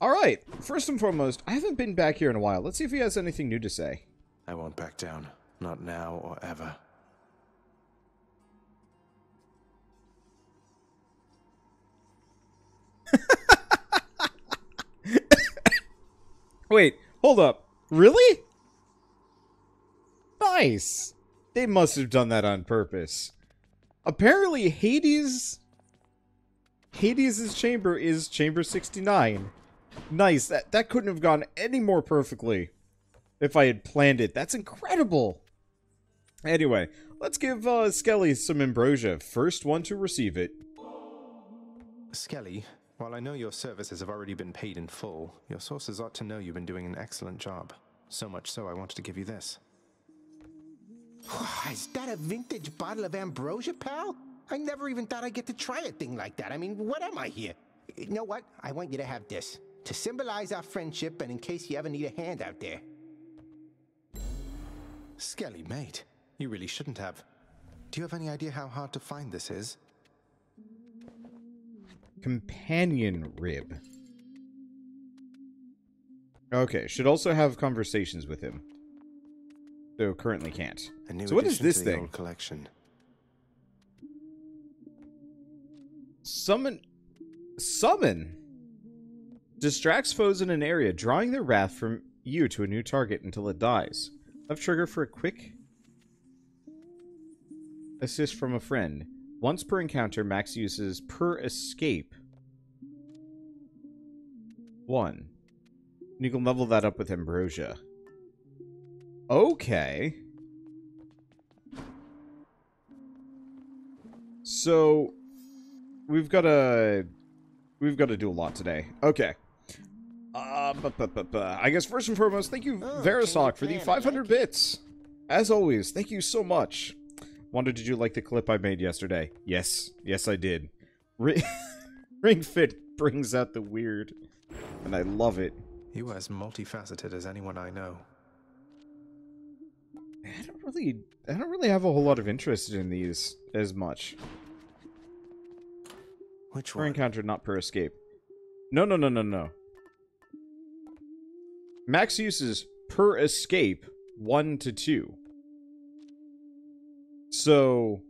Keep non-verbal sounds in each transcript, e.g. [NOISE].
Alright, first and foremost, I haven't been back here in a while. Let's see if he has anything new to say. I won't back down. Not now or ever. Wait, hold up. Really? Nice. They must have done that on purpose. Apparently, Hades... Hades' chamber is chamber 69. Nice. That, that couldn't have gone any more perfectly if I had planned it. That's incredible. Anyway, let's give uh, Skelly some ambrosia. First one to receive it. Skelly, while I know your services have already been paid in full, your sources ought to know you've been doing an excellent job. So much so I wanted to give you this. [SIGHS] Is that a vintage bottle of ambrosia, pal? I never even thought I'd get to try a thing like that. I mean, what am I here? You know what? I want you to have this. To symbolize our friendship and in case you ever need a hand out there. Skelly, mate, you really shouldn't have. Do you have any idea how hard to find this is? Companion rib. Okay, should also have conversations with him. Though currently can't. A new So what is this thing? collection. Summon. Summon! Distracts foes in an area, drawing their wrath from you to a new target until it dies. Left trigger for a quick assist from a friend. Once per encounter, max uses per escape. One. You can level that up with Ambrosia. Okay. So, we've got to we've got to do a lot today. Okay. Uh, bu- bu- bu- bu- I guess first and foremost, thank you, Oh, Verisok, for the of plan, I 500 like bits. As always, thank you so much. Wonder, did you like the clip I made yesterday? Yes, yes, I did. Ri- [LAUGHS] Ring Fit brings out the weird, and I love it. You are as multifaceted as anyone I know. I don't really, I don't really have a whole lot of interest in these as much. Which one? Per one? encounter, not per escape. No, no, no, no, no. Max uses per escape, 1 to 2. So...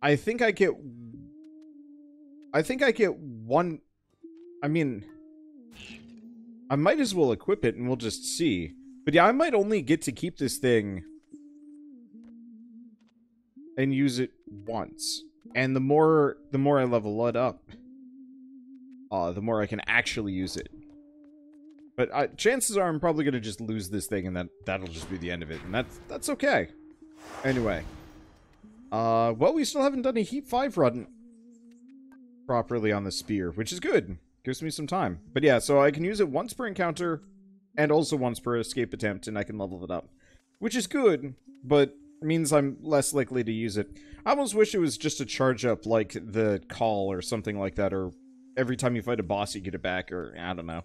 I think I get... I think I get one... I mean... I might as well equip it and we'll just see. But yeah, I might only get to keep this thing... And use it once and the more the more I level it up, uh, the more I can actually use it. But uh, chances are I'm probably gonna just lose this thing, and that that'll just be the end of it, and that's that's okay. Anyway, uh, well, we still haven't done a heat five run properly on the spear, which is good. Gives me some time. But yeah, so I can use it once per encounter, and also once per escape attempt, and I can level it up, which is good. But means I'm less likely to use it. I almost wish it was just a charge up like the call or something like that, or every time you fight a boss you get it back, or I don't know.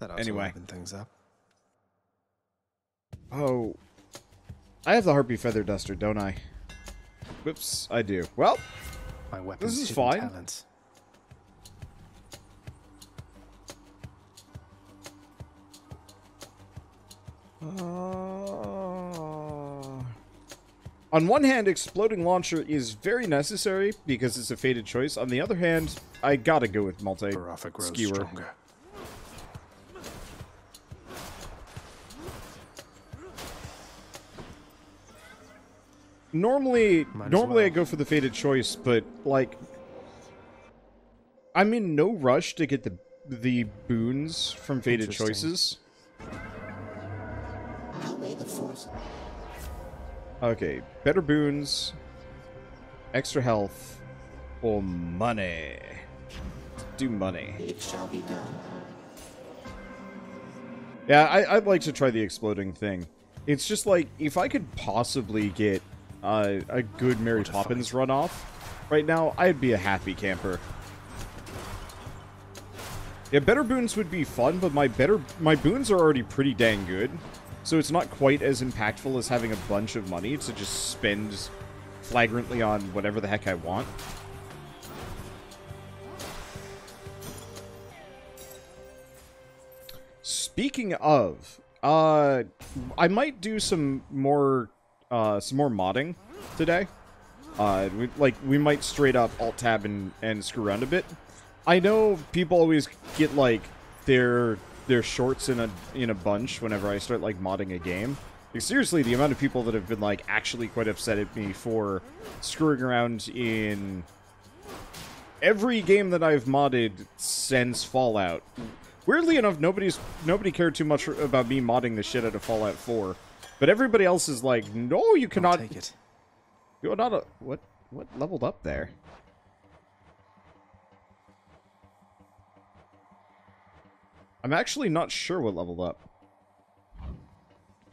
That to Anyway. open things up. Oh, I have the harpy feather duster, don't I? Whoops, I do. Well, My weapons this is fine. talents. Uh, on one hand, exploding launcher is very necessary because it's a fated choice. On the other hand, I gotta go with multi skewer. stronger. Normally, Might as normally I go for the fated choice, but like, I'm in no rush to get the the boons from fated choices. May the force Okay, better boons, extra health, or money. Do money. it shall be done. Yeah, I, I'd like to try the exploding thing. It's just like if I could possibly get uh, a good Mary Poppins run off right now, I'd be a happy camper. Yeah, better boons would be fun, but my better my boons are already pretty dang good, so it's not quite as impactful as having a bunch of money to just spend flagrantly on whatever the heck I want. speaking of, uh, I might do some more, uh, some more modding today. Uh, we, like, we might straight up alt-tab and, and screw around a bit. I know people always get, like, their their shorts in a in a bunch whenever I start, like, modding a game. Like, seriously, the amount of people that have been, like, actually quite upset at me for screwing around in every game that I've modded since Fallout. Weirdly enough, nobody's nobody cared too much about me modding the shit out of Fallout 4. But everybody else is like, no, you I'll cannot take it. You're not a what? What leveled up there? I'm actually not sure what leveled up.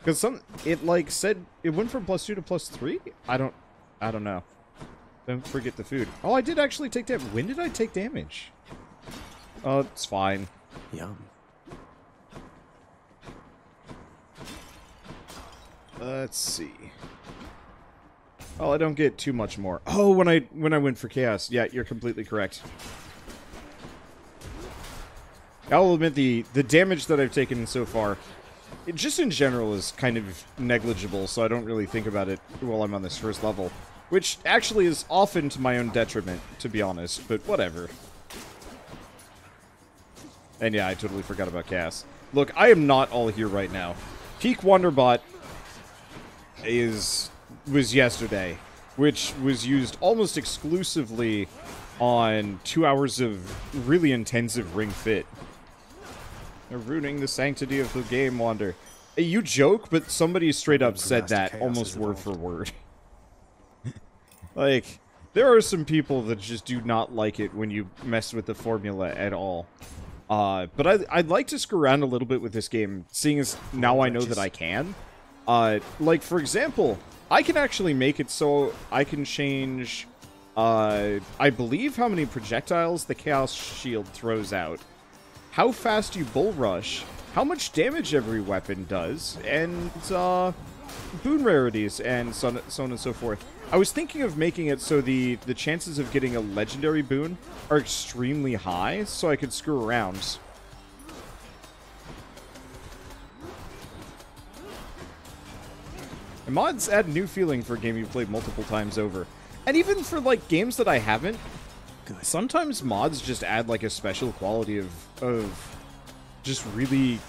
Cause some it like said it went from plus two to plus three. I don't, I don't know. Don't forget the food. Oh, I did actually take damage. When did I take damage? Oh, it's fine. Yum. Let's see. Oh, I don't get too much more. Oh, when I when I went for chaos. Yeah, you're completely correct. I'll admit the the damage that I've taken so far, it just in general is kind of negligible, so I don't really think about it while I'm on this first level, which actually is often to my own detriment, to be honest. But whatever. And yeah, I totally forgot about Cass. Look, I am not all here right now. Peak Wanderbot is was yesterday, which was used almost exclusively on two hours of really intensive ring fit. They're ruining the sanctity of the game, Wander. You joke, but somebody straight up said that almost word for word. [LAUGHS] like, there are some people that just do not like it when you mess with the formula at all. Uh, but I, I'd like to screw around a little bit with this game, seeing as now I know that I can. Uh, like, for example, I can actually make it so I can change, uh, I believe how many projectiles the Chaos Shield throws out, how fast you bull rush, how much damage every weapon does, and, uh, boon rarities, and so on, so on and so forth. I was thinking of making it so the, the chances of getting a legendary boon are extremely high, so I could screw around. And mods add new feeling for a game you've played multiple times over. And even for, like, games that I haven't, sometimes mods just add, like, a special quality of, of just really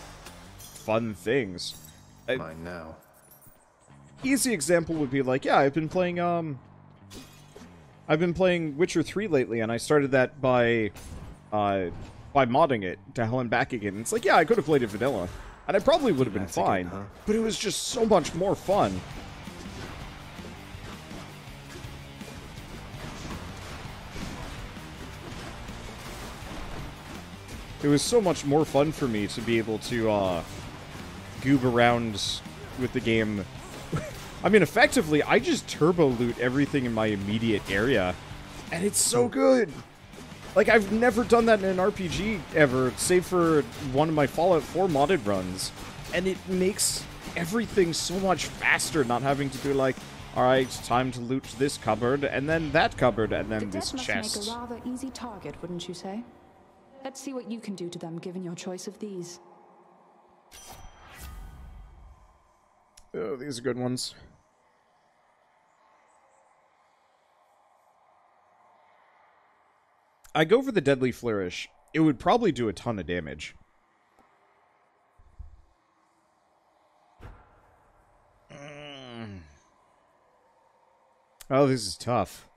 fun things. I- Mine now. easy example would be like, yeah, I've been playing um I've been playing Witcher 3 lately and I started that by uh by modding it to hell and back again. It's like, yeah, I could have played it vanilla. And I probably would have been That's fine. huh? But it was just so much more fun. It was so much more fun for me to be able to uh goob around with the game [LAUGHS] I mean, effectively, I just turbo loot everything in my immediate area, and it's so good. Like, I've never done that in an RPG ever, save for one of my Fallout 4 modded runs, and it makes everything so much faster, not having to do like, all right, time to loot this cupboard, and then that cupboard, and then dead this must chest. make a rather easy target, wouldn't you say? Let's see what you can do to them, given your choice of these. Oh, these are good ones. I go for the Deadly Flourish. It would probably do a ton of damage. Mm. Oh, this is tough.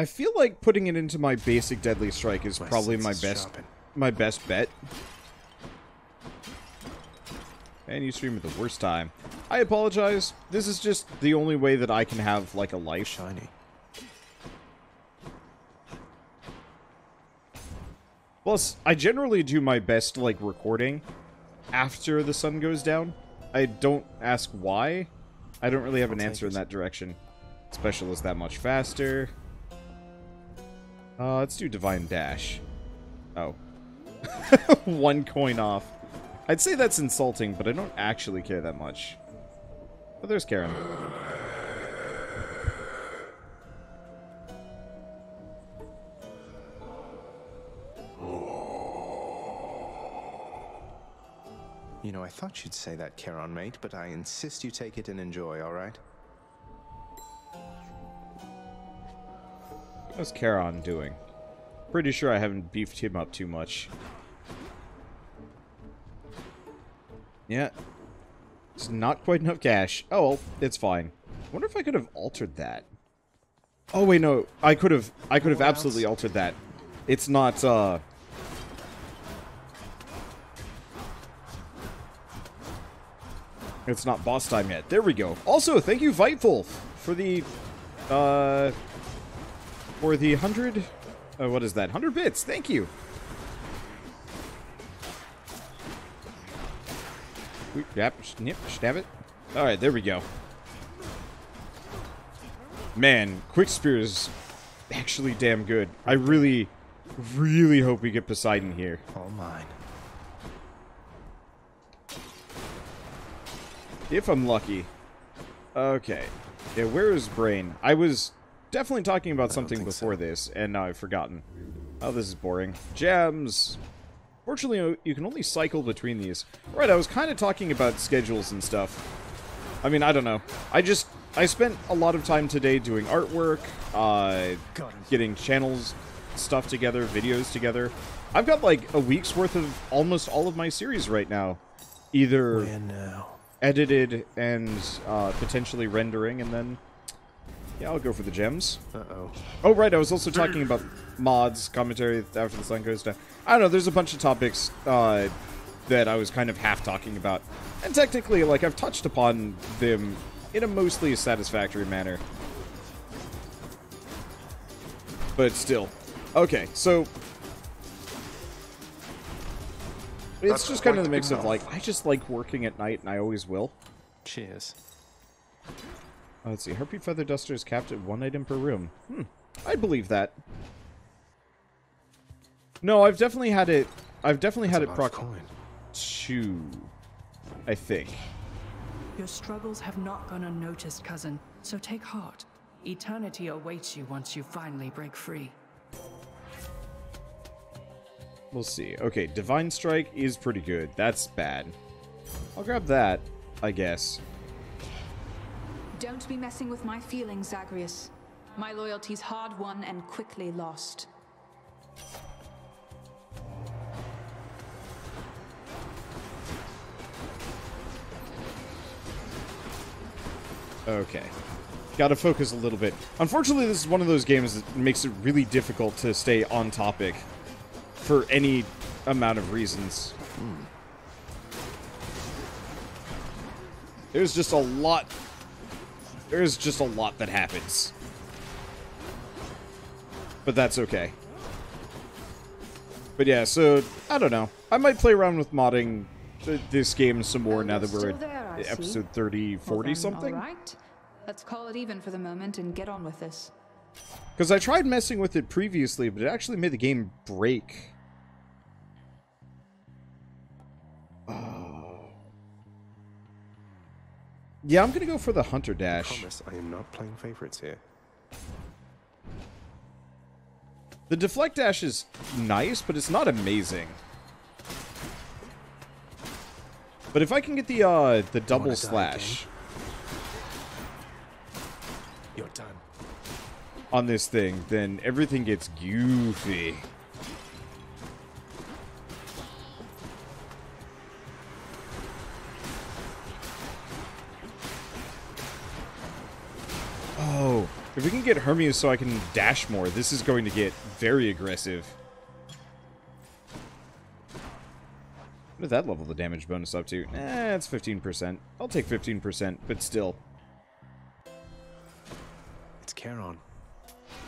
I feel like putting it into my basic Deadly Strike is My probably my best sharpen. my best bet. And you stream at the worst time. I apologize. This is just the only way that I can have like a life. Shiny. Plus, I generally do my best like recording after the sun goes down. I don't ask why. I don't really have an answer in that direction. Special is that much faster. Uh, let's do Divine Dash. Oh. [LAUGHS] One coin off. I'd say that's insulting, but I don't actually care that much. Oh, there's Charon. You know, I thought you'd say that, Charon, mate, but I insist you take it and enjoy, alright? How's Charon doing? Pretty sure I haven't beefed him up too much. Yeah. It's not quite enough cash. Oh, well, it's fine. I wonder if I could have altered that. Oh, wait, no. I could have, I could have absolutely altered that. It's not, uh... It's not boss time yet. There we go. Also, thank you, Viteful, for the, uh... For the 100... Uh, what is that? 100 bits. Thank you. Oop, Yep, snip, stab it. Alright, there we go. Man, Quick Spear is actually damn good. I really, really hope we get Poseidon here. All mine. If I'm lucky. Okay. Yeah, where is Brain? I was definitely talking about something before so. this, and now I've forgotten. Oh, this is boring. Gems! Fortunately, you can only cycle between these. Right, I was kind of talking about schedules and stuff. I mean, I don't know. I just... I spent a lot of time today doing artwork, uh, getting channels stuff together, videos together. I've got like a week's worth of almost all of my series right now. Either edited and uh, potentially rendering, and then yeah, I'll go for the gems. Uh-oh. Oh right, I was also talking about mods, commentary after the sun goes down. I don't know. There's a bunch of topics uh, that I was kind of half talking about, and technically, like I've touched upon them in a mostly satisfactory manner. But still, okay. So it's That's just kind of the mix of like I just like working at night, and I always will. Cheers. Let's see. Harpy Feather Duster is capped at one item per room. Hmm. I believe that. No, I've definitely had it. I've definitely had it a proc coin. two. I think. Your struggles have not gone unnoticed, cousin, so take heart. Eternity awaits you once you finally break free. We'll see. Okay, Divine Strike is pretty good. That's bad. I'll grab that, I guess. Don't be messing with my feelings, Zagreus. My loyalty's hard won and quickly lost. Okay. Gotta focus a little bit. Unfortunately, this is one of those games that makes it really difficult to stay on topic for any amount of reasons. Hmm. There's just a lot. There's just a lot that happens. But that's okay. But yeah, so, I don't know. I might play around with modding th this game some more Oh, now that we're at there, episode 30, Well 40 then, something. All right. Let's call it even for the moment and get on with this. Because I tried messing with it previously, but it actually made the game break. Yeah, I'm gonna go for the Hunter Dash. Promise I am not playing favorites here. The Deflect Dash is nice, but it's not amazing. But if I can get the uh the double slash You're done. on this thing, then everything gets goofy. Oh, if we can get Hermes so I can dash more, this is going to get very aggressive. What did that level the damage bonus up to? Eh, it's 15%. I'll take 15%, but still. It's Charon.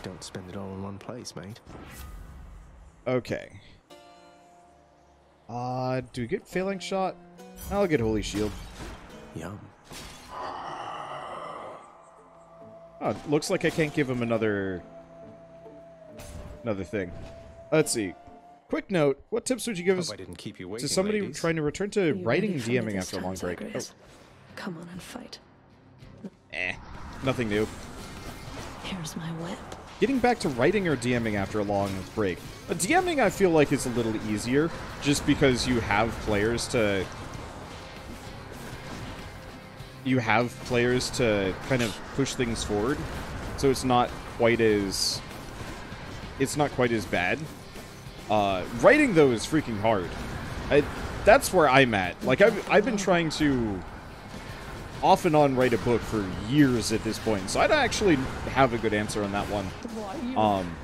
Don't spend it all in one place, mate. Okay. Uh, do we get Phalanx Shot? I'll get Holy Shield. Yum. Oh, looks like I can't give him another... Another thing. Let's see. quick note: What tips would you give Hope us I didn't keep you waiting, to somebody ladies. trying to return to You writing ready and for DMing after a long break? Oh, Come on and fight. eh, nothing new. Here's my whip. Getting back to writing or DMing after a long break. DMing, I feel like, is a little easier, just because you have players to. You have players to kind of push things forward, so it's not quite as. It's not quite as bad. Uh, writing though is freaking hard. I, that's where I'm at. Like I've I've been trying to off and on write a book for years at this point, so I don't actually have a good answer on that one. Um,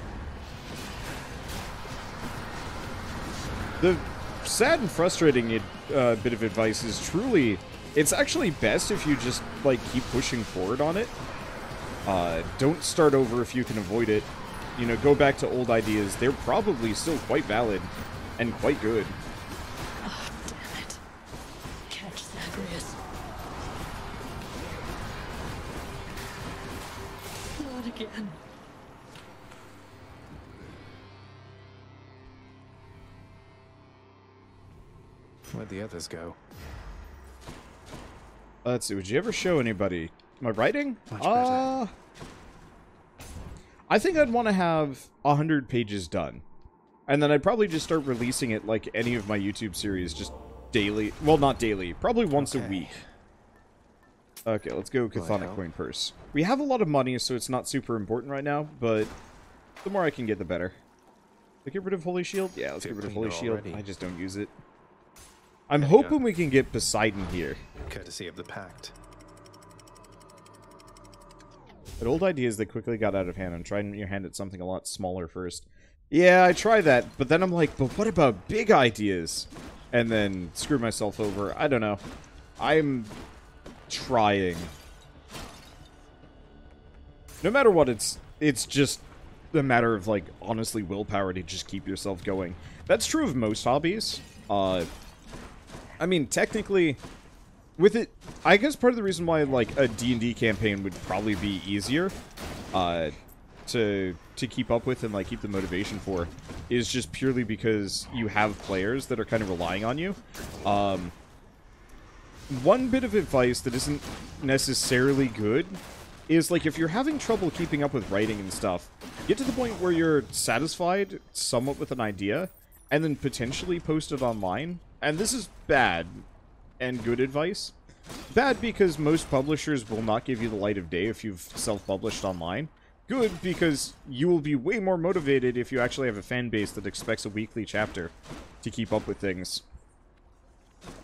the sad and frustrating uh, bit of advice is truly, it's actually best if you just like keep pushing forward on it. Uh, don't start over if you can avoid it. You know, go back to old ideas. They're probably still quite valid and quite good. Oh, damn it. Catch Zagreus. Not again. Where'd the others go? Let's see. Would you ever show anybody my writing? Much. Uh, I think I'd want to have a hundred pages done, and then I'd probably just start releasing it like any of my YouTube series, just daily. Well, not daily. Probably once a week. Okay, let's go I Chthonic? Coin Purse. We have a lot of money, so it's not super important right now, but the more I can get, the better. Let's get rid of Holy Shield? Yeah, let's get rid of Holy Shield. already. I just don't use it. I'm There hoping we can get Poseidon here. Courtesy of the Pact. But old ideas that quickly got out of hand. I'm trying your hand at something a lot smaller first. Yeah, I try that, but then I'm like, but what about big ideas? And then screw myself over. I don't know. I'm trying. No matter what, it's it's just a matter of like honestly willpower to just keep yourself going. That's true of most hobbies. Uh, I mean, technically, with it i guess part of the reason why like a d&d campaign would probably be easier uh to to keep up with and like keep the motivation for is just purely because you have players that are kind of relying on you. Um one bit of advice that isn't necessarily good is like if you're having trouble keeping up with writing and stuff get to the point where you're satisfied somewhat with an idea and then potentially post it online and this is bad and good advice. Bad because most publishers will not give you the light of day if you've self-published online. Good because you will be way more motivated if you actually have a fan base that expects a weekly chapter to keep up with things.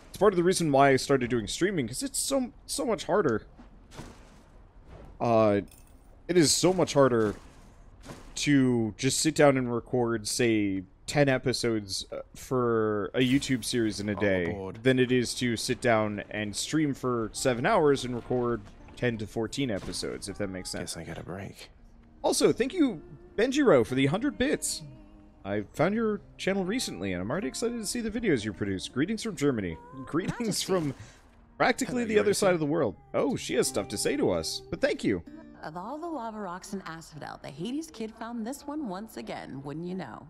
It's part of the reason why I started doing streaming because it's so so much harder. Uh, it is so much harder to just sit down and record, say, 10 episodes uh, for a YouTube series in a day than it is to sit down and stream for 7 hours and record 10 to 14 episodes, if that makes sense. Guess I get a break. Also, thank you, Benjiro, for the 100 bits. I found your channel recently, and I'm already excited to see the videos you produce. Greetings from Germany. Greetings from practically Hello, the other Eurydice. side of the world. Oh, she has stuff to say to us, but thank you. Of all the lava rocks in Asphodel, the Hades kid found this one once again, wouldn't you know?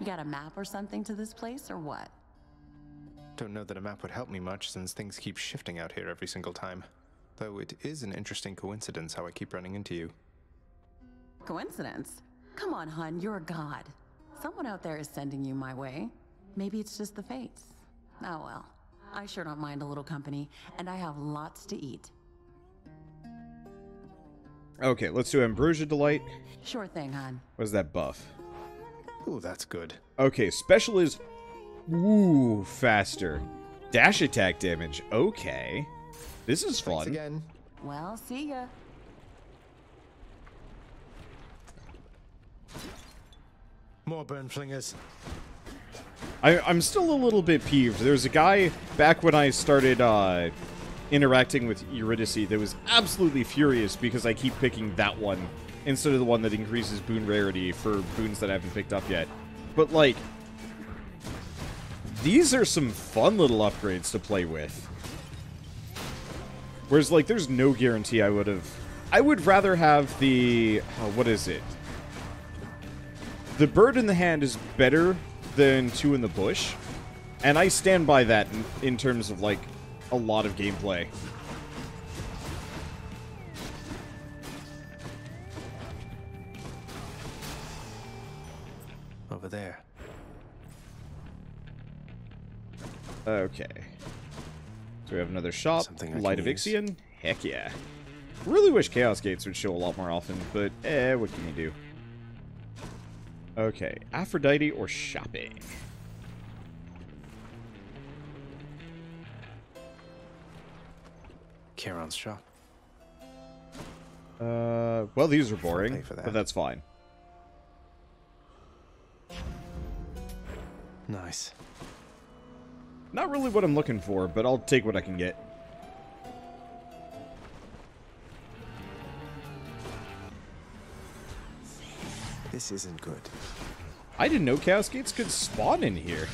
You got a map or something to this place, or what? Don't know that a map would help me much since things keep shifting out here every single time. Though it is an interesting coincidence how I keep running into you. Coincidence? Come on, hun, you're a god. Someone out there is sending you my way. Maybe it's just the fates. Oh well. I sure don't mind a little company, and I have lots to eat. Okay, let's do Ambrosia Delight. Sure thing, hun. What is that buff? Ooh, that's good. Okay, special is ooh faster. Dash attack damage. Okay. This is Thanks fun. again. Well, see ya. More burn flingers. I, I'm still a little bit peeved. There's a guy back when I started uh, interacting with Eurydice that was absolutely furious because I keep picking that one instead of the one that increases boon rarity for boons that I haven't picked up yet. But like, these are some fun little upgrades to play with. Whereas like, there's no guarantee I would have. I would rather have the oh, what is it? The bird in the hand is better than two in the bush. And I stand by that in, in terms of, like, a lot of gameplay. Over there. Okay. So we have another shop. Something Light can of use. Ixion. Heck yeah. Really wish Chaos Gates would show a lot more often, but eh, what can you do? Okay, Aphrodite or shopping? Charon's shop. Uh, well, these are boring, for that. but that's fine. Nice. Not really what I'm looking for, but I'll take what I can get. This isn't good. I didn't know Chaos Gates could spawn in here.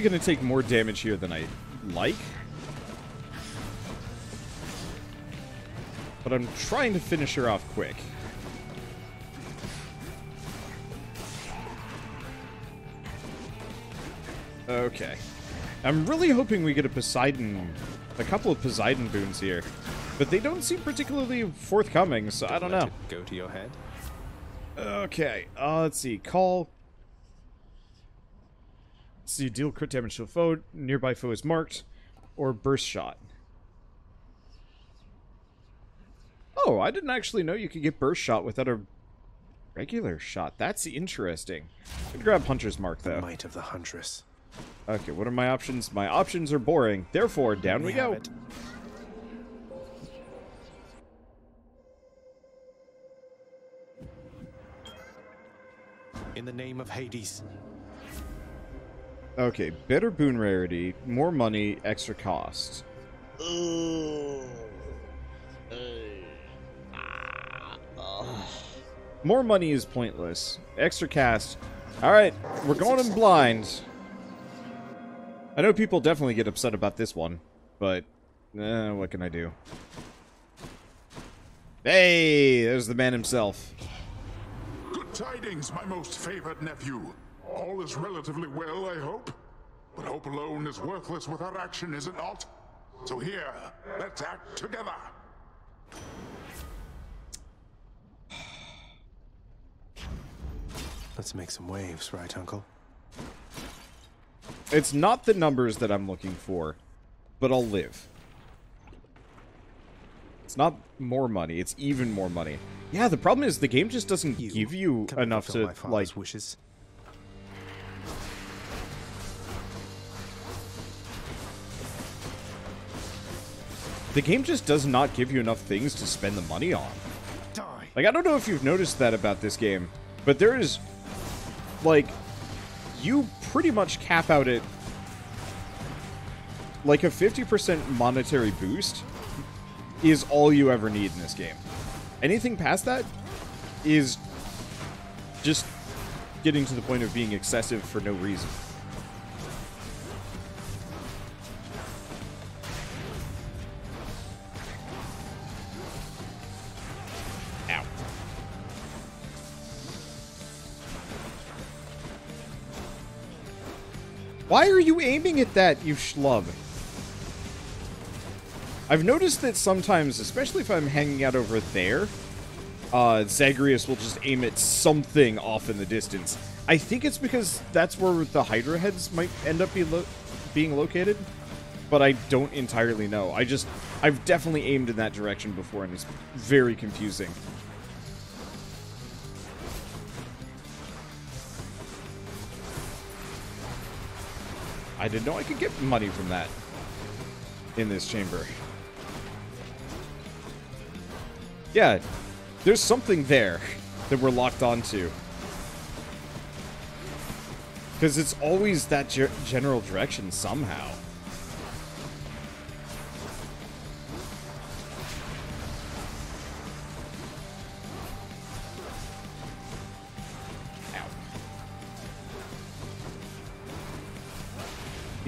Going to take more damage here than I like. But I'm trying to finish her off quick. Okay. I'm really hoping we get a Poseidon, a couple of Poseidon boons here. But they don't seem particularly forthcoming, so I don't know. Go to your head. Okay, uh, let's see. Call. Let's see, deal crit damage to a foe. Nearby foe is marked. Or burst shot. Oh, I didn't actually know you could get burst shot without a regular shot. That's interesting. I'd grab Hunter's Mark, The though. might of the huntress. Okay, what are my options? My options are boring. Therefore, down we, have go. it. In the name of Hades. Okay, better boon rarity, more money, extra cost. More money is pointless. Extra cast. Alright, we're going in blind. I know people definitely get upset about this one, but eh, what can I do? Hey, there's the man himself. Good tidings, my most favored nephew. All is relatively well, I hope. But hope alone is worthless without action, is it not? So here, let's act together. Let's make some waves, right, Uncle? It's not the numbers that I'm looking for, but I'll live. It's not more money, it's even more money. Yeah, the problem is the game just doesn't give you Come and enough fulfill to, my father's like, wishes. The game just does not give you enough things to spend the money on. Like, I don't know if you've noticed that about this game, but there is, like, you pretty much cap out at, like, a 50% monetary boost is all you ever need in this game. Anything past that is just getting to the point of being excessive for no reason. Why are you aiming at that, you schlub? I've noticed that sometimes, especially if I'm hanging out over there, uh, Zagreus will just aim at something off in the distance. I think it's because that's where the Hydra heads might end up be lo- being located, but I don't entirely know. I just, I've definitely aimed in that direction before, and it's very confusing. I didn't know I could get money from that in this chamber. Yeah, there's something there that we're locked onto. Because it's always that ge- general direction somehow.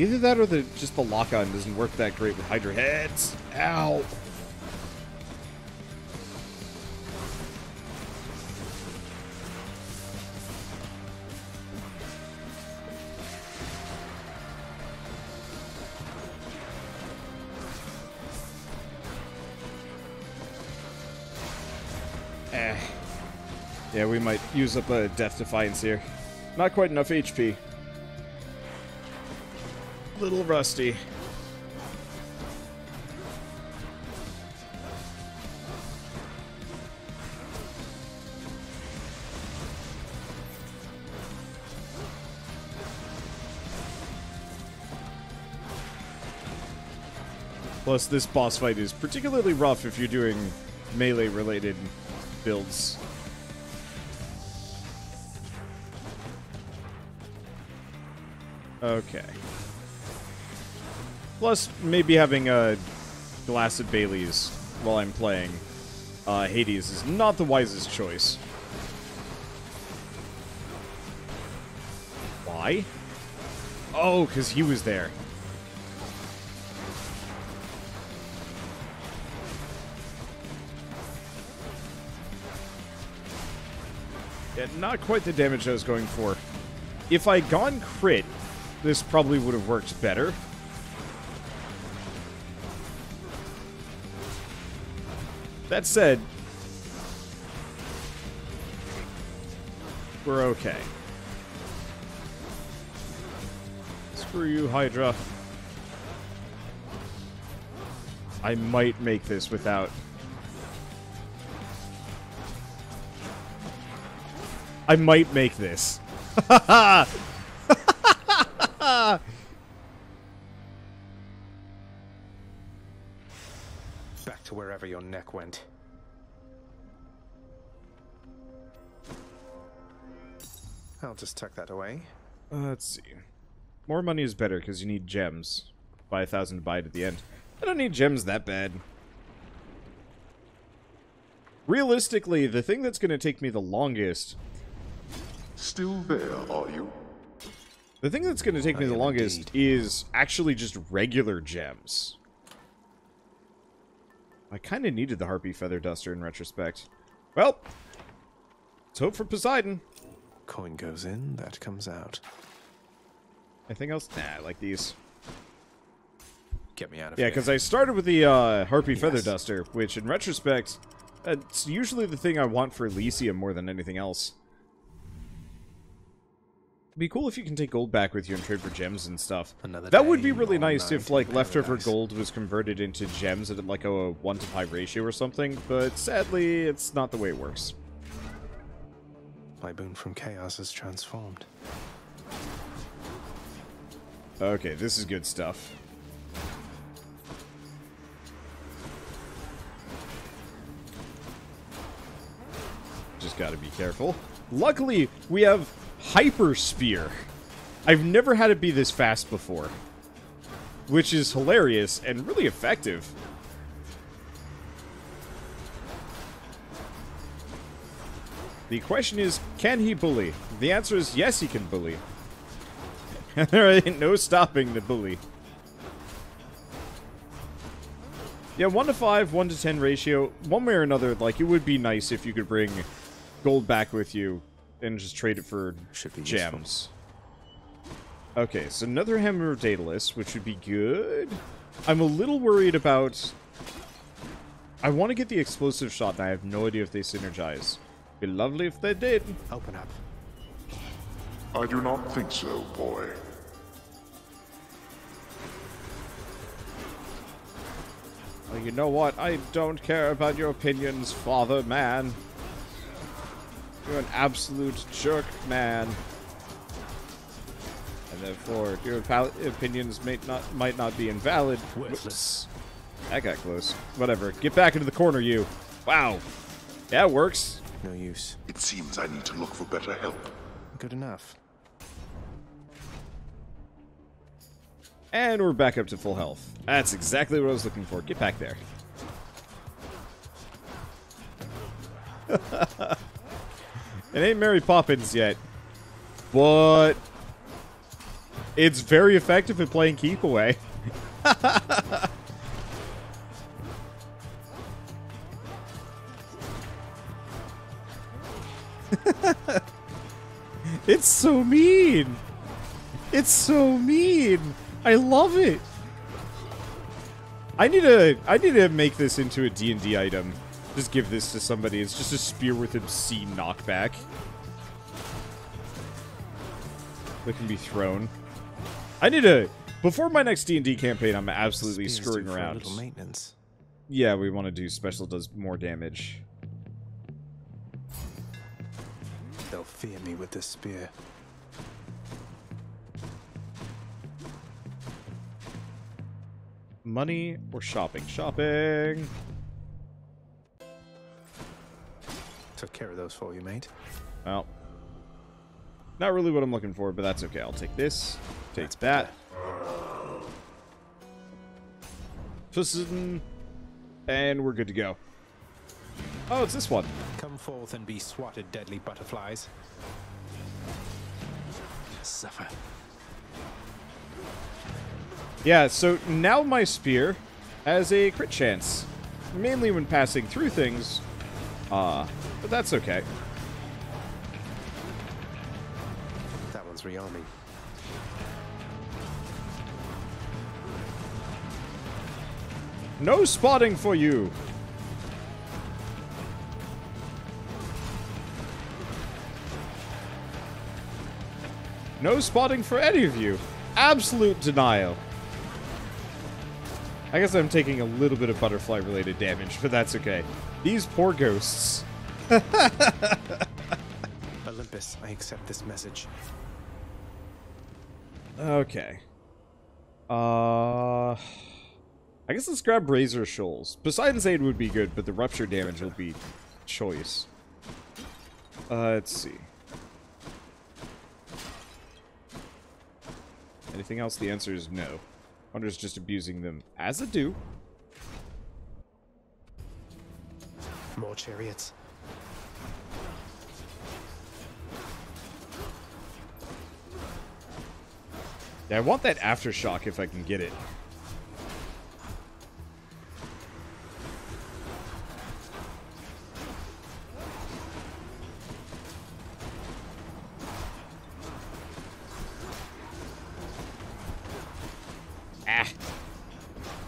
Either that or the just the lock-on doesn't work that great with Hydra heads. Ow. Eh. Yeah, we might use up a Death Defiance here. Not quite enough HP. Little rusty. Plus, this boss fight is particularly rough if you're doing melee-related builds. Okay. Plus, maybe having a glass of Bailey's while I'm playing uh, Hades is not the wisest choice. Why? Oh, because he was there. Yeah, not quite the damage I was going for. If I gone crit, this probably would have worked better. That said, we're okay. Screw you, Hydra. I might make this without... I might make this. [LAUGHS] wherever went. I'll just tuck that away. Uh, let's see. More money is better because you need gems. Buy a thousand to buy it at the end. I don't need gems that bad. Realistically, the thing that's going to take me the longest... Still there, are you? The thing that's going to take me the longest indeed. is actually just regular gems. I kind of needed the Harpy Feather Duster in retrospect. Well, let's hope for Poseidon. Coin goes in, that comes out. Anything else? Nah, I like these. Get me out of Yeah, here. because I started with the uh, Harpy Feather Duster, which in retrospect, it's usually the thing I want for Elysium more than anything else. It'd be cool if you can take gold back with you and trade for gems and stuff. Another that would be really nice if like leftover paradise. gold was converted into gems at like a 1 to 5 ratio or something, but sadly it's not the way it works. My boon from chaos is transformed. Okay, this is good stuff. Just gotta be careful. Luckily, we have Hyper Spear. I've never had it be this fast before. Which is hilarious and really effective. The question is, can he bully? The answer is yes, he can bully. [LAUGHS] there ain't no stopping the bully. Yeah, 1 to 5, 1 to 10 ratio. One way or another, like, it would be nice if you could bring gold back with you and just trade it for Should be useful. gems. Okay, so another Hammer of Daedalus, which would be good. I'm a little worried about... I want to get the explosive shot, and I have no idea if they synergize. Be lovely if they did. Open up. I do not think so, boy. Well, you know what? I don't care about your opinions, father man. You're an absolute jerk man. And therefore, your opinions may not might not be invalid. Whoops. That got close. Whatever. Get back into the corner, you. Wow. That works. No use. It seems I need to look for better help. Good enough. And we're back up to full health. That's exactly what I was looking for. Get back there. [LAUGHS] it ain't Mary Poppins yet. But It's very effective at playing keep away. [LAUGHS] it's so mean. It's so mean. I love it. I need to I need to make this into a D&D item. Just give this to somebody. It's just a spear with obscene knockback. That can be thrown. I need to before my next D&D campaign, I'm absolutely Spears screwing do for a around. Little maintenance. Yeah, we want to do special does more damage. They'll fear me with this spear. Money or shopping? Shopping. Took care of those for you, mate. Well, not really what I'm looking for, but that's okay. I'll take this. Take that. Pussin, And we're good to go. Oh, it's this one. Come forth and be swatted, deadly butterflies. Suffer. Yeah, so now my spear has a crit chance. Mainly when passing through things. Uh, but that's okay. That one's rearming. No spotting for you. No spotting for any of you. Absolute denial. I guess I'm taking a little bit of butterfly related damage, but that's okay. These poor ghosts. [LAUGHS] Olympus, I accept this message. Okay. Uh I guess let's grab Razor Shoals. Poseidon's Aid would be good, but the rupture damage will be choice. Uh, let's see. Anything else? The answer is no. Hunter's just abusing them as a do. More chariots. Yeah, I want that aftershock if I can get it.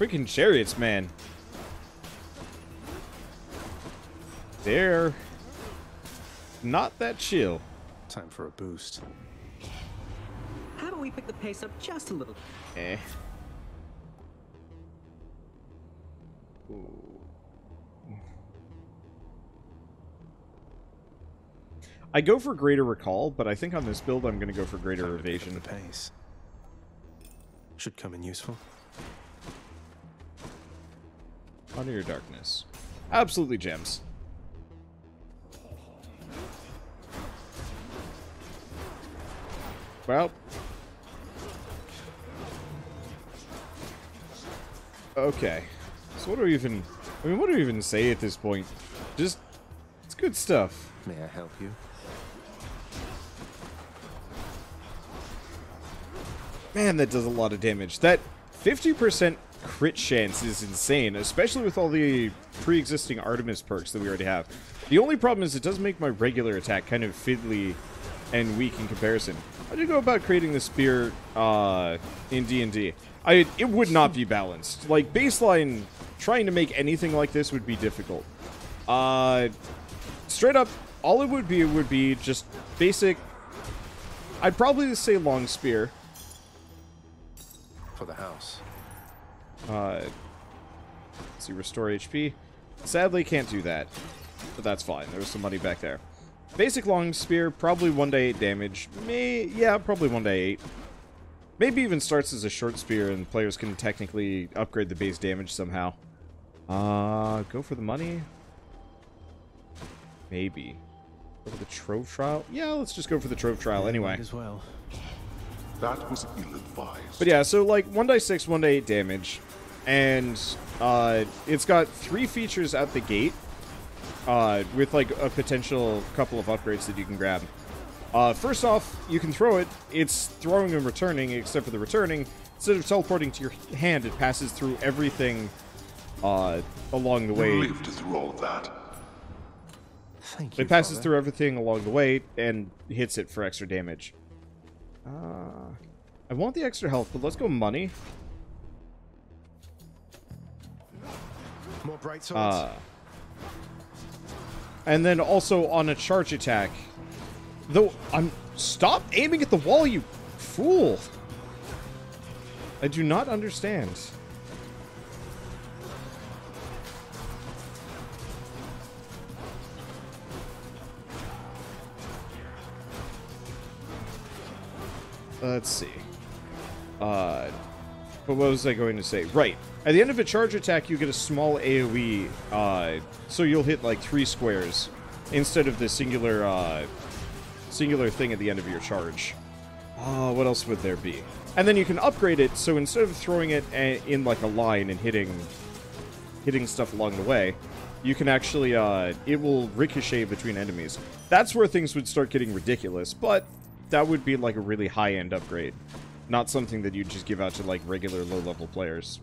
Freaking chariots, man. They're not that chill. Time for a boost. How about we pick the pace up just a little? Eh. I go for greater recall, but I think on this build I'm going to go for greater Time to pick up evasion. The pace. Should come in useful. Under your darkness. Absolutely gems. Well. Okay. So what do we even... I mean, what do we even say at this point? Just... It's good stuff. May I help you? Man, that does a lot of damage. That 50% crit chance is insane, especially with all the pre-existing Artemis perks that we already have. The only problem is it does make my regular attack kind of fiddly and weak in comparison. How do you go about creating the spear uh, in D&D? I it would not be balanced. Like baseline, trying to make anything like this would be difficult. Uh, straight up, all it would be would be just basic. I'd probably say long spear. For the house. Uh, let's see, restore HP. Sadly, can't do that, but that's fine. There was some money back there. Basic long spear, probably 1 to 8 damage. May, yeah, probably 1 to 8. Maybe even starts as a short spear and players can technically upgrade the base damage somehow. Uh, go for the money? Maybe. Go for the Trove Trial? Yeah, let's just go for the Trove Trial anyway. As well. That was ill-advised. But yeah, so like 1 die 6, 1 die 8 damage. And uh, it's got three features out the gate. Uh, with like a potential couple of upgrades that you can grab. Uh, first off, you can throw it. It's throwing and returning, except for the returning. Instead of teleporting to your hand, it passes through everything uh, along the way. You lived through all that. Thank you. It passes Father. through everything along the way and hits it for extra damage. Uh, I want the extra health, but let's go money. More bright swords. Uh, and then also on a charge attack. Though I'm stop aiming at the wall, you fool. I do not understand. Let's see. Uh, but what was I going to say? Right. At the end of a charge attack, you get a small AoE, uh, so you'll hit like three squares instead of the singular, uh, singular thing at the end of your charge. Uh, what else would there be? And then you can upgrade it, so instead of throwing it a- in like a line and hitting, hitting stuff along the way, you can actually, uh, it will ricochet between enemies. That's where things would start getting ridiculous, but that would be like a really high-end upgrade. Not something that you'd just give out to like regular low-level players.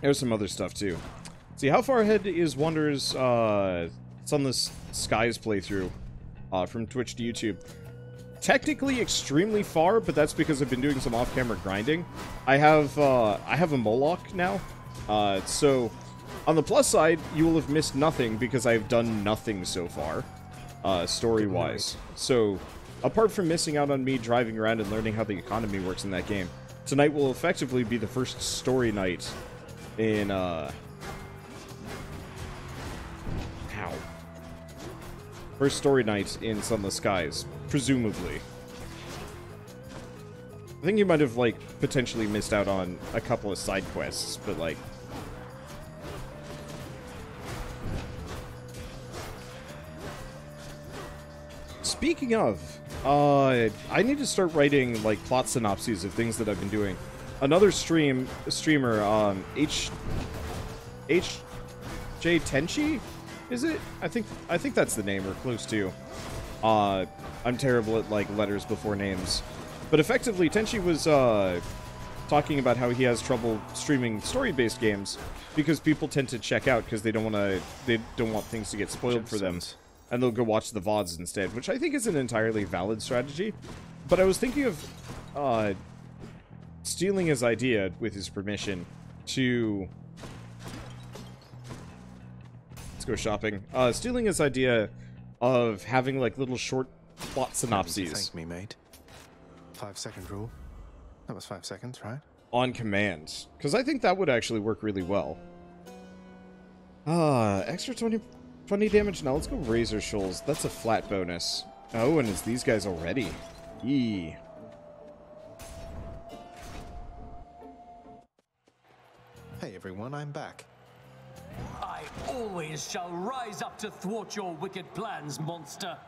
There's some other stuff too. See, how far ahead is Wonder's uh, Sunless Skies playthrough uh, from Twitch to YouTube? Technically, extremely far, but that's because I've been doing some off-camera grinding. I have uh, I have a Moloch now, uh, so on the plus side, you will have missed nothing because I've done nothing so far, uh, story-wise. So, apart from missing out on me driving around and learning how the economy works in that game, tonight will effectively be the first story night in, uh... Ow. First story night in Sunless Skies, presumably. I think you might have, like, potentially missed out on a couple of side quests, but, like, Speaking of, uh, I need to start writing like plot synopses of things that I've been doing. Another stream streamer, um, H H J Tenchi, is it? I think I think that's the name or close to. Uh, I'm terrible at like letters before names, but effectively Tenchi was uh talking about how he has trouble streaming story-based games because people tend to check out because they don't want to they don't want things to get spoiled for them and they'll go watch the VODs instead, which I think is an entirely valid strategy. But I was thinking of uh, stealing his idea with his permission to. Let's go shopping. Uh, stealing his idea of having like little short plot synopses Thank me, mate. Five second rule. That was five seconds, right? on command, because I think that would actually work really well. Ah, extra 20, 20 damage. Now let's go Razor Shoals. That's a flat bonus. Oh, and it's these guys already. Yee. Hey everyone, I'm back. I always shall rise up to thwart your wicked plans, monster.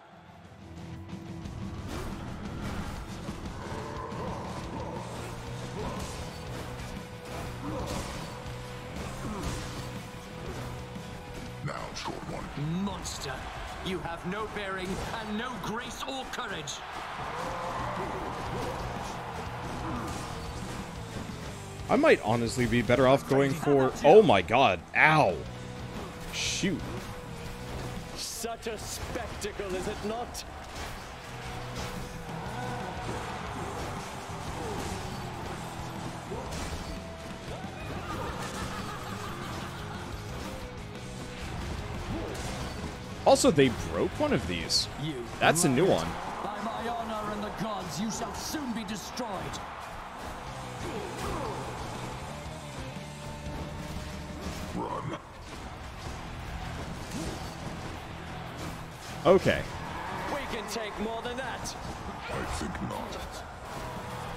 Now, short one. Monster. You have no bearing and no grace or courage. I might honestly be better off going for... Oh my god. Ow. Shoot. Such a spectacle, is it not? Also, they broke one of these. That's a new one. By my honor and the gods, you shall soon be destroyed. Okay. We can take more than that. I think not.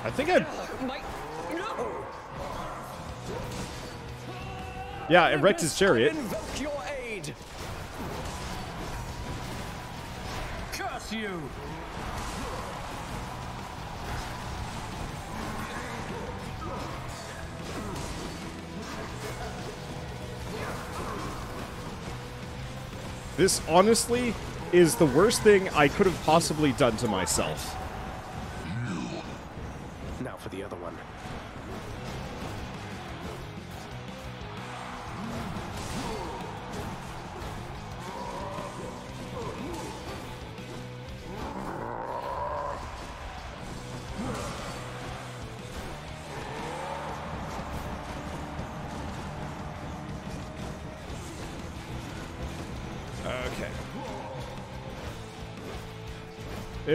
I think I... My. No! Yeah, it wrecked his chariot. Invoke your aid. Curse you! This honestly is the worst thing I could have possibly done to myself.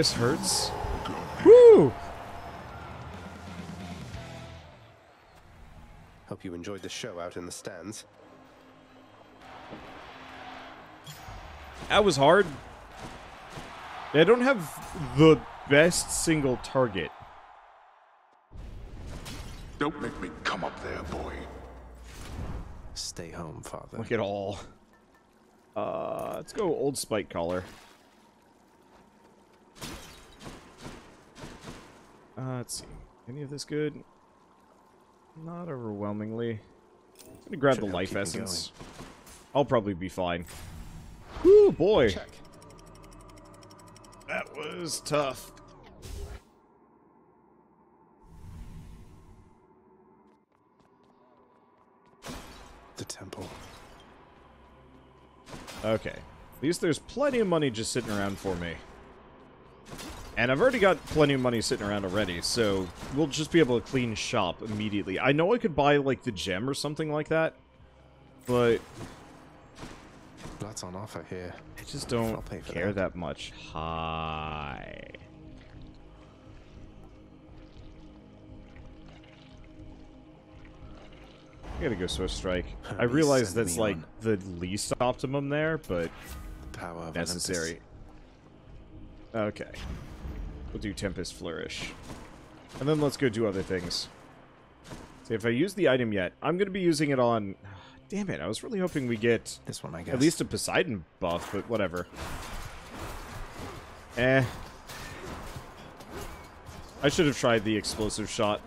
This hurts. Woo! Hope you enjoyed the show out in the stands. That was hard. I don't have the best single target. Don't make me come up there, boy. Stay home, father. Look at all. Uh, let's go old spike collar. Uh, let's see. Any of this good? Not overwhelmingly. I'm gonna grab Should the life keep me essence. I'll probably be fine. Whoo, boy. Check. That was tough. The temple. Okay. At least there's plenty of money just sitting around for me. And I've already got plenty of money sitting around already, so we'll just be able to clean shop immediately. I know I could buy, like, the gem or something like that, but That's on offer here. I just don't care that. that much. Hi. I gotta go Swift Strike. I realize that's like on. the least optimum there, but The power of necessary. Okay. We'll do Tempest Flourish. And then let's go do other things. See, if I use the item yet, I'm going to be using it on... [SIGHS] Damn it, I was really hoping we get This one, I guess. at least a Poseidon buff, but whatever. Eh. I should have tried the explosive shot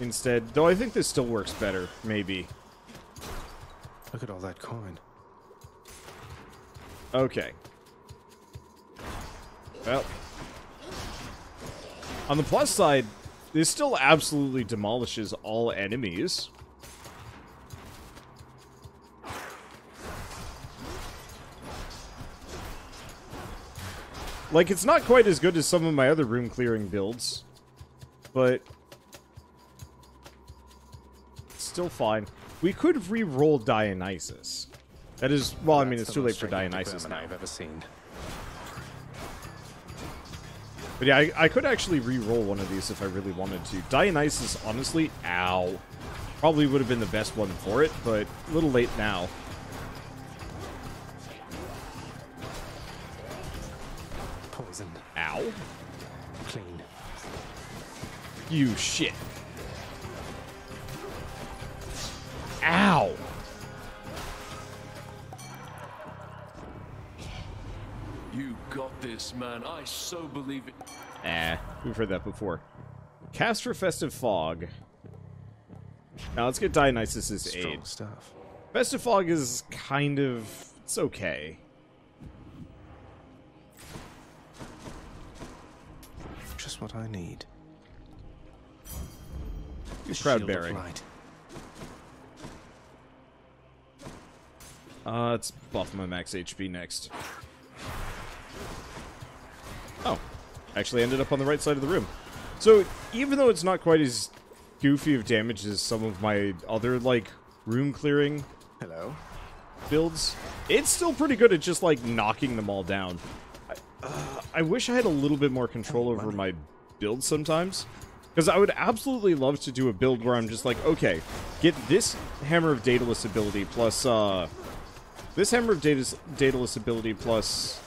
instead, though I think this still works better, maybe. Look at all that coin. Okay. Well. On the plus side, this still absolutely demolishes all enemies. Like, it's not quite as good as some of my other room clearing builds, but it's still fine. We could re-roll Dionysus. That is, well, I mean, it's too late for Dionysus now. I've ever seen. But yeah, I, I could actually re-roll one of these if I really wanted to. Dionysus, honestly, ow. Probably would have been the best one for it, but a little late now. Poison. Ow. Clean. You shit. Got man. I so believe it. Eh, we've heard that before. Cast for Festive Fog. Now let's get Dionysus's Strong aid. stuff. Festive Fog is kind of... It's okay. Just what I need. He's Shield proud bearing. light. Uh, let's buff my max HP next. Actually ended up on the right side of the room. So, even though it's not quite as goofy of damage as some of my other, like, room clearing Hello. builds, it's still pretty good at just, like, knocking them all down. I, uh, I wish I had a little bit more control over my build sometimes. Because I would absolutely love to do a build where I'm just like, okay, get this Hammer of Daedalus ability plus, uh, this Hammer of Daedalus, Daedalus ability plus,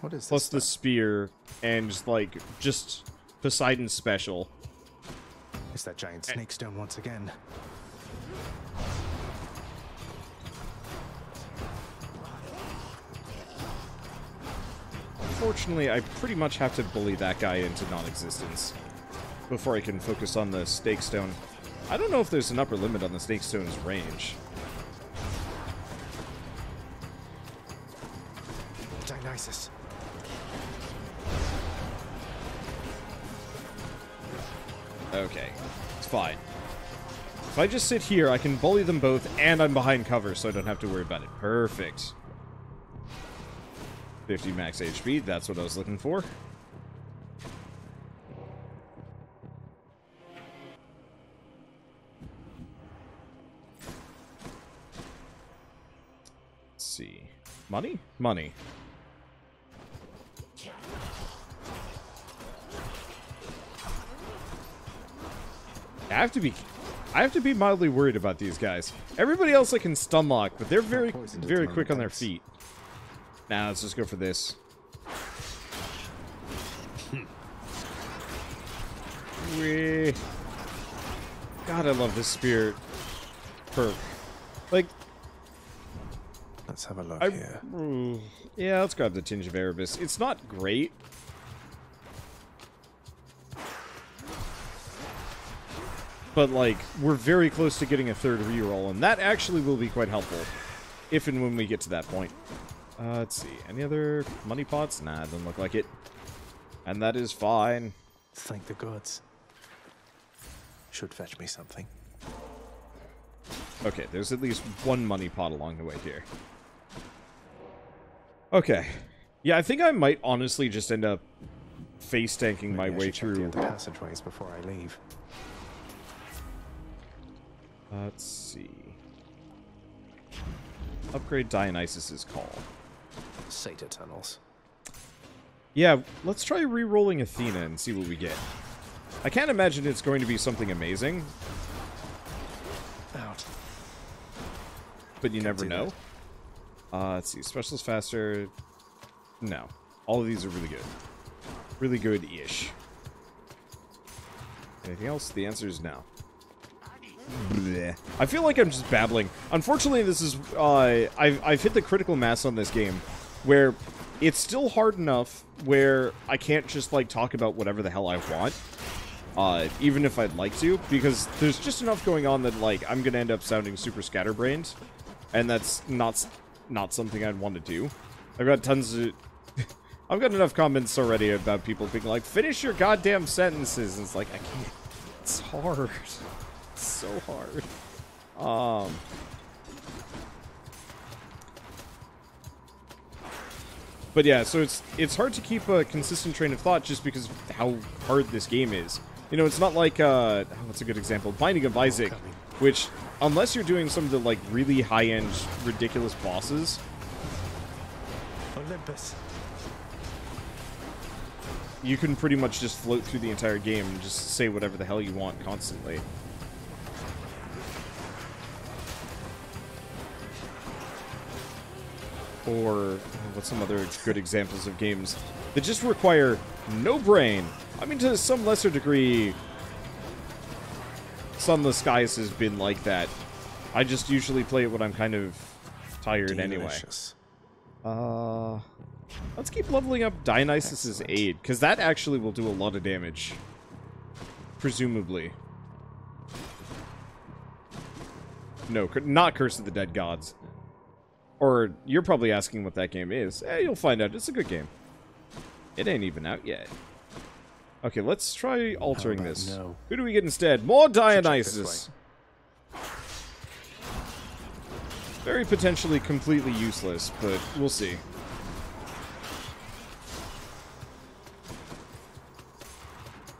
What is plus this? the Spear, and like, just Poseidon special. It's that giant snake stone once again. Unfortunately, I pretty much have to bully that guy into non-existence before I can focus on the snake Stone. I don't know if there's an upper limit on the Snake Stone's range. Dionysus. Okay. It's fine. If I just sit here, I can bully them both, and I'm behind cover, so I don't have to worry about it. Perfect. 50 max HP, that's what I was looking for. Let's see. Money? Money. Have to be I have to be mildly worried about these guys. Everybody else I can stun lock, but they're very very quick on their feet. Now let's just go for this. Hmm. Wee. God, I love this spirit perk. Like, Let's have a look I, here. Yeah, let's grab the Tinge of Erebus. It's not great. But, like, we're very close to getting a third reroll, and that actually will be quite helpful. If and when we get to that point. Uh, let's see. Any other money pots? Nah, doesn't look like it. And that is fine. Thank the gods. Should fetch me something. Okay, there's at least one money pot along the way here. Okay. Yeah, I think I might honestly just end up face tanking my Maybe I way check the passageways before I leave. Let's see. Upgrade Dionysus's call. Satyr tunnels. Yeah, let's try re-rolling Athena and see what we get. I can't imagine it's going to be something amazing, Out. but you Can't never know. Uh, let's see. Specialist faster. No. All of these are really good. Really good-ish. Anything else? The answer is no. Bleh. I feel like I'm just babbling. Unfortunately, this is uh, I've I've hit the critical mass on this game, where it's still hard enough where I can't just like talk about whatever the hell I want, uh, even if I'd like to, because there's just enough going on that like I'm gonna end up sounding super scatterbrained, and that's not not something I'd want to do. I've got tons of. [LAUGHS] I've got enough comments already about people being like, "Finish your goddamn sentences." And it's like I can't. It's hard. So hard. [LAUGHS] Um. But yeah, so it's it's hard to keep a consistent train of thought just because of how hard this game is. You know, it's not like uh, oh, what's a good example? Binding of Isaac, which unless you're doing some of the like really high-end, ridiculous bosses, Olympus. you can pretty much just float through the entire game and just say whatever the hell you want constantly. Or what's some other good examples of games that just require no brain? I mean, to some lesser degree, Sunless Skies has been like that. I just usually play it when I'm kind of tired anyway. Uh, let's keep leveling up Dionysus's aid, because that actually will do a lot of damage. Presumably. No, not Curse of the Dead Gods. Or, you're probably asking what that game is. Eh, you'll find out. It's a good game. It ain't even out yet. Okay, let's try altering this. no? Who do we get instead? More Dionysus! Very potentially completely useless, but we'll see.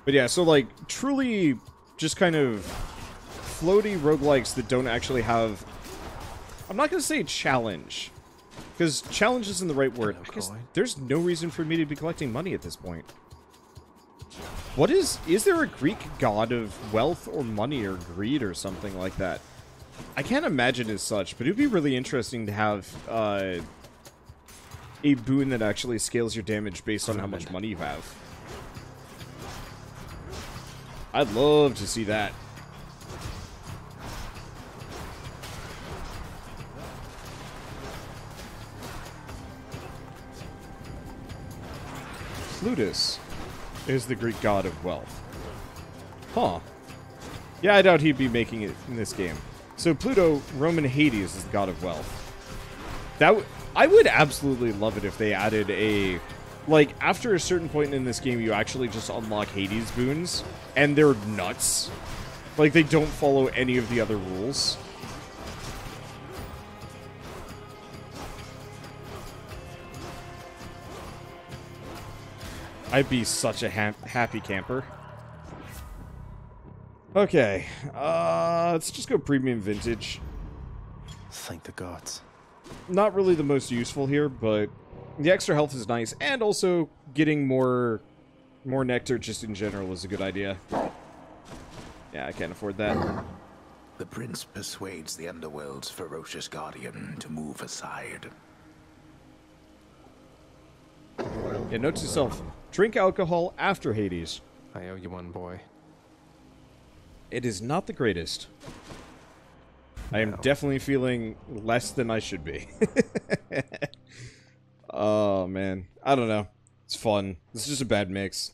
But yeah, so like truly just kind of floaty roguelikes that don't actually have I'm not gonna say challenge. Because challenge isn't the right word. There's no reason for me to be collecting money at this point. What is is there a Greek god of wealth or money or greed or something like that? I can't imagine as such, but it would be really interesting to have uh, a boon that actually scales your damage based on how much money you have. I'd love to see that. Plutus is the Greek god of wealth. Huh. Yeah, I doubt he'd be making it in this game. So Pluto, Roman Hades, is the god of wealth. That I would absolutely love it if they added a like after a certain point in this game you actually just unlock Hades boons and they're nuts. Like they don't follow any of the other rules. I'd be such a ha happy camper. Okay, uh, let's just go premium vintage. Thank the gods. Not really the most useful here, but the extra health is nice, and also getting more more nectar just in general is a good idea. Yeah, I can't afford that. The prince persuades the underworld's ferocious guardian to move aside. Yeah, note to self, drink alcohol after Hades. I owe you one, boy. It is not the greatest. I am definitely feeling less than I should be. [LAUGHS] oh, man. I don't know. It's fun. It's just a bad mix.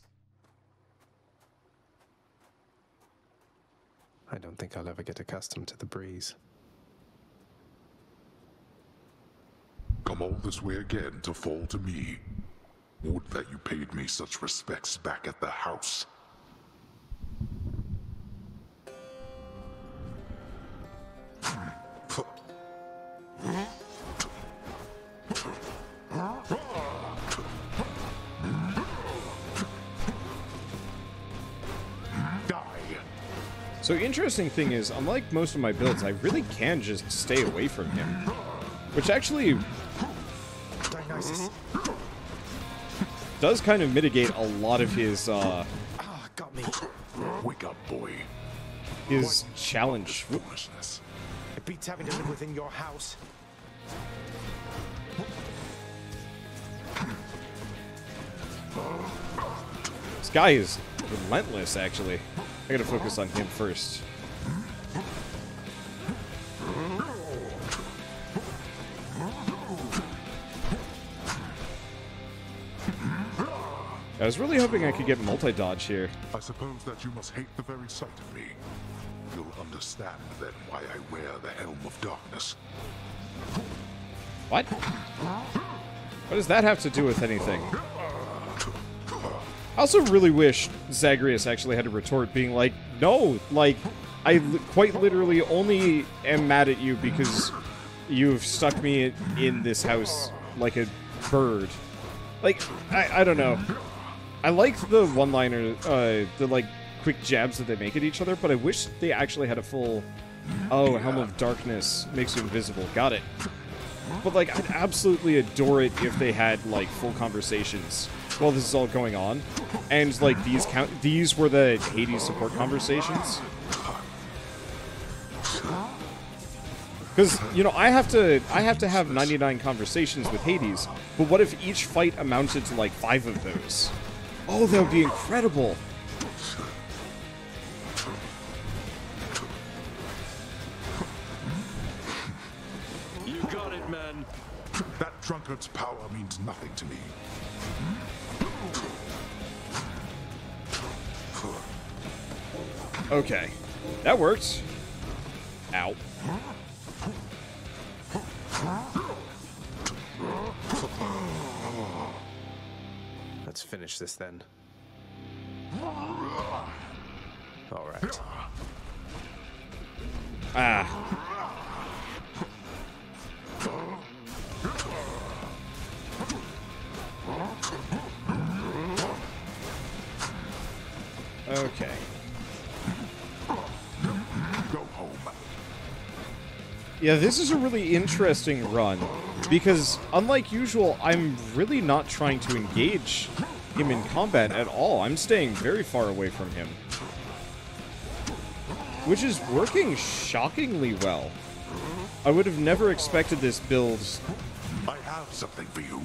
I don't think I'll ever get accustomed to the breeze. Come all this way again to fall to me. Would that you paid me such respects back at the house. So interesting thing is, unlike most of my builds, I really can just stay away from him. Which actually does kind of mitigate a lot of his, uh, Ah, got me. Wake up, boy. his challenge. Foolishness. It beats having to live within your house. This guy is relentless, actually. I gotta focus on him first. I was really hoping I could get multi-dodge here. I suppose that you must hate the very sight of me. You'll understand then why I wear the Helm of Darkness. What? What does that have to do with anything? I also really wish Zagreus actually had a retort being like, no, like, I li- quite literally only am mad at you because you've stuck me in this house like a bird. Like, I, I don't know. I like the one-liner, uh, the, like, quick jabs that they make at each other, but I wish they actually had a full, oh, Helm of Darkness makes you invisible. Got it. But like, I'd absolutely adore it if they had like full conversations while this is all going on, and like these count these were the Hades support conversations. Because you know, I have to I have to have 99 conversations with Hades, but what if each fight amounted to like five of those? Oh, that would be incredible. You got it, man. That drunkard's power means nothing to me. Okay, that works. Ow. [LAUGHS] Let's finish this then. All right. Ah. Okay. Go home. Yeah, this is a really interesting run because, unlike usual, I'm really not trying to engage him in combat at all. I'm staying very far away from him. Which is working shockingly well. I would have never expected this build I have something for you.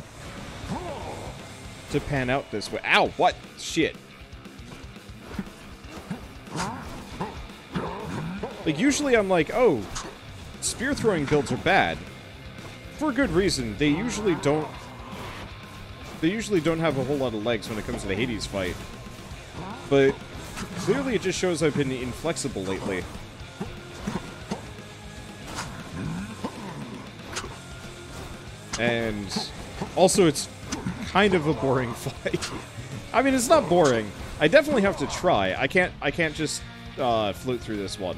to pan out this way. Ow, what? Shit. Like, usually I'm like, oh, spear throwing builds are bad. For good reason. They usually don't... They usually don't have a whole lot of legs when it comes to the Hades fight. But clearly it just shows I've been inflexible lately. And also, it's kind of a boring [LAUGHS] fight. I mean, it's not boring. I definitely have to try. I can't. I can't just uh, float through this one.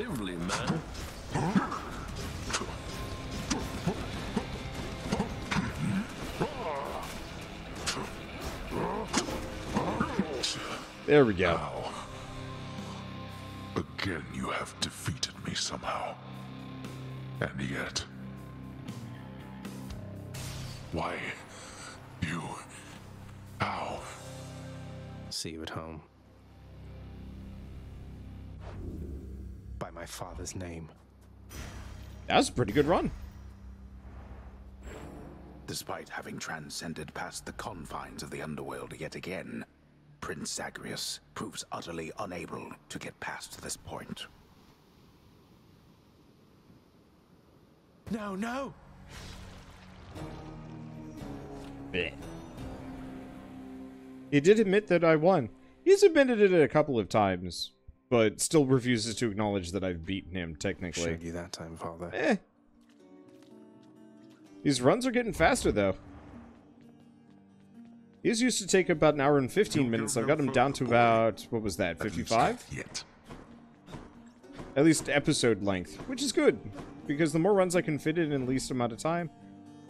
Positively, man. There we go. Now, again, you have defeated me somehow. And yet. Why? You. How? See you at home. My father's name. That was a pretty good run. Despite having transcended past the confines of the underworld yet again, Prince Zagreus proves utterly unable to get past this point. No, no! Bleh. He did admit that I won. He's admitted it a couple of times, but still refuses to acknowledge that I've beaten him, technically. Showed you that time, father. Eh. These runs are getting faster, though. These used to take about an hour and 15 minutes. I've got them down to about, what was that, 55? Yet. At least episode length, which is good, because the more runs I can fit in in the least amount of time,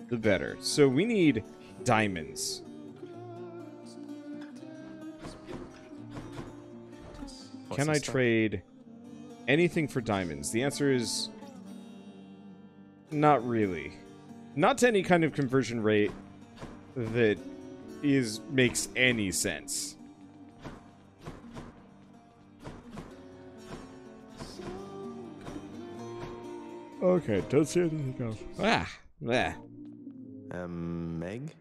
the better. So we need diamonds. Can I stuff? trade anything for diamonds? The answer is not really. Not to any kind of conversion rate that is makes any sense. Okay, don't see anything else. Ah, bleh. Um, Meg?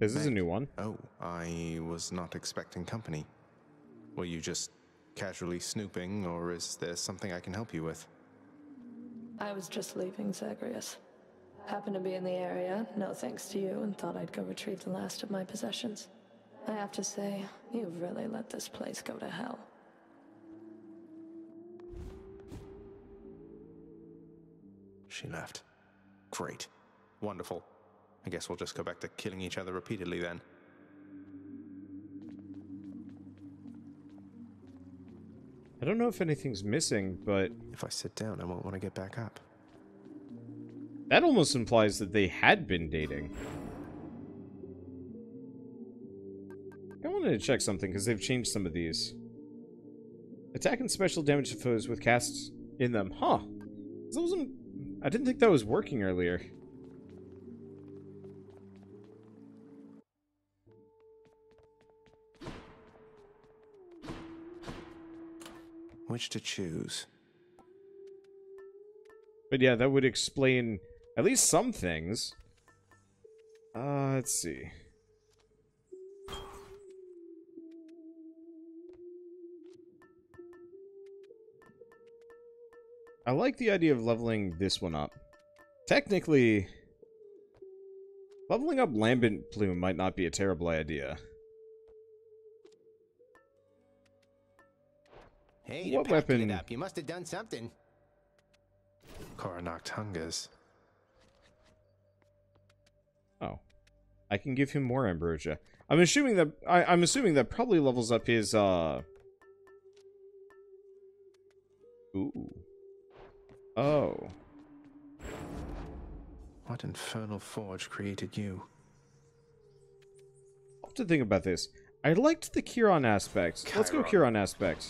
Is this is a new one. Oh, I was not expecting company. Were you just casually snooping, or is there something I can help you with? I was just leaving Zagreus. Happened to be in the area, no thanks to you, and thought I'd go retrieve the last of my possessions. I have to say, you've really let this place go to hell. She left. Great. Wonderful. I guess we'll just go back to killing each other repeatedly then. I don't know if anything's missing, but If I sit down, I won't want to get back up. that almost implies that they had been dating. I wanted to check something because they've changed some of these. Attack and special damage to foes with casts in them. Huh. I didn't think that was working earlier. To choose? But yeah, that would explain at least some things. Uh, let's see. I like the idea of leveling this one up. Technically, leveling up Lambent Plume might not be a terrible idea. Hey, you're What weapon- it up. You must have done something. Coronacht Tungas. Oh. I can give him more ambrosia. I'm assuming that I, I'm assuming that probably levels up his uh Ooh. Oh. What infernal forge created you? I'll have to think about this. I liked the Chiron aspect. Let's go Chiron. Kiron aspect.